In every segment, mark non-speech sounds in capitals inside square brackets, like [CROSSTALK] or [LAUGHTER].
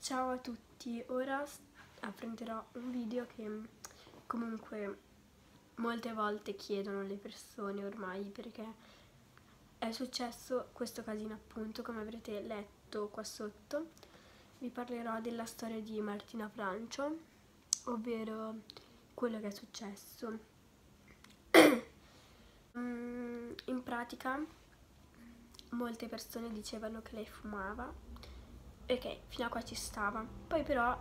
Ciao a tutti, ora affronterò un video che comunque molte volte chiedono le persone ormai perché è successo questo casino appunto come avrete letto qua sotto. Vi parlerò della storia di Martina Francio ovvero quello che è successo. [CLEARS THROAT] Mm, in pratica molte persone dicevano che lei fumava ok, fino a qua ci stava. Poi però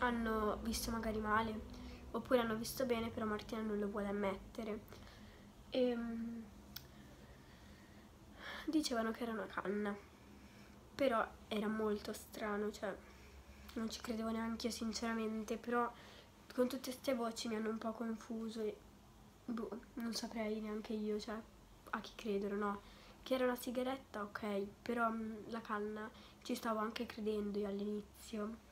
hanno visto magari male, oppure hanno visto bene, però Martina non lo vuole ammettere. E, um, dicevano che era una canna, però era molto strano, cioè non ci credevo neanche io sinceramente, però con tutte queste voci mi hanno un po' confuso e boh, non saprei neanche io, cioè a chi credere, no? Che era una sigaretta, ok, però mh, la canna ci stavo anche credendo io all'inizio.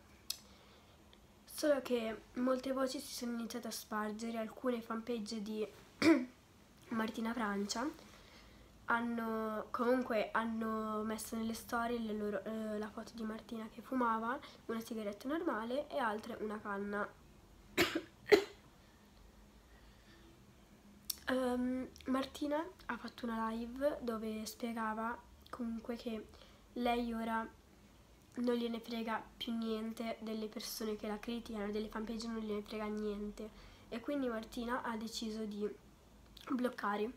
Solo che molte voci si sono iniziate a spargere, alcune fanpage di [CLEARS THROAT] Martina Francia hanno comunque hanno messo nelle storie loro, eh, la foto di Martina che fumava una sigaretta normale e altre una canna. [CLEARS THROAT] um, Martina ha fatto una live dove spiegava comunque che lei ora non gliene frega più niente delle persone che la criticano, delle fanpage non gliene frega niente. E quindi Martina ha deciso di bloccare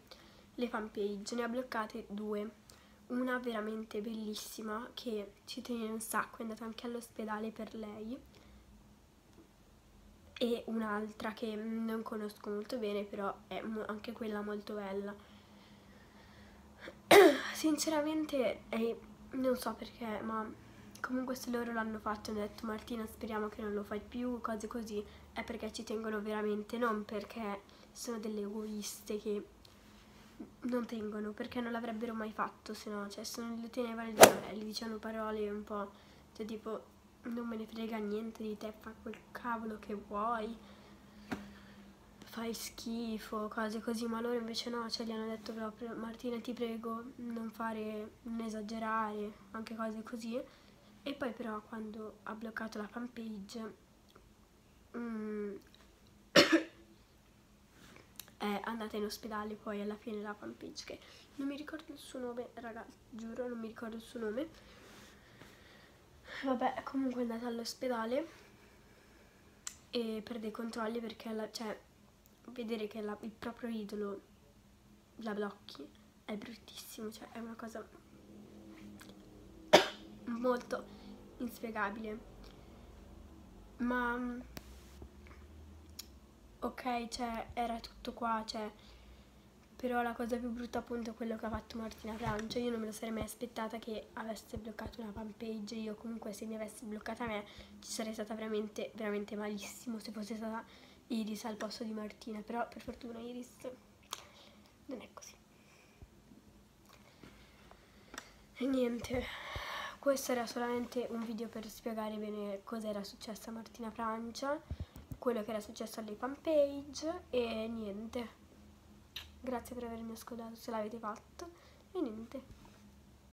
le fanpage, ne ha bloccate due, una veramente bellissima che ci tiene un sacco, è andata anche all'ospedale per lei e un'altra che non conosco molto bene però è anche quella molto bella. [CLEARS THROAT] Sinceramente è, non so perché ma comunque se loro l'hanno fatto hanno detto Martina speriamo che non lo fai più, cose così, è perché ci tengono veramente, non perché sono delle egoiste che non tengono, perché non l'avrebbero mai fatto, se no, cioè se non lo tenevano gli dicevano parole un po', cioè tipo non me ne frega niente di te, fa quel cavolo che vuoi, fai schifo, cose così, ma loro invece no, cioè gli hanno detto proprio Martina ti prego non fare, non esagerare, anche cose così. E poi però quando ha bloccato la fanpage mm, [COUGHS] è andata in ospedale poi alla fine la fanpage che non mi ricordo il suo nome ragazzi giuro non mi ricordo il suo nome vabbè comunque è andata all'ospedale e per dei controlli perché la, cioè vedere che la, il proprio idolo la blocchi è bruttissimo cioè è una cosa molto inspiegabile. Ma ok cioè era tutto qua cioè però la cosa più brutta appunto è quello che ha fatto Martina Francia io non me lo sarei mai aspettata che avesse bloccato una fanpage. Io comunque se mi avessi bloccata a me ci sarei stata veramente veramente malissimo se fosse stata Iris al posto di Martina. Però per fortuna Iris non è così. E niente questo era solamente un video per spiegare bene cosa era successo a Martina Francia, quello che era successo alle fanpage e niente. Grazie per avermi ascoltato se l'avete fatto e niente.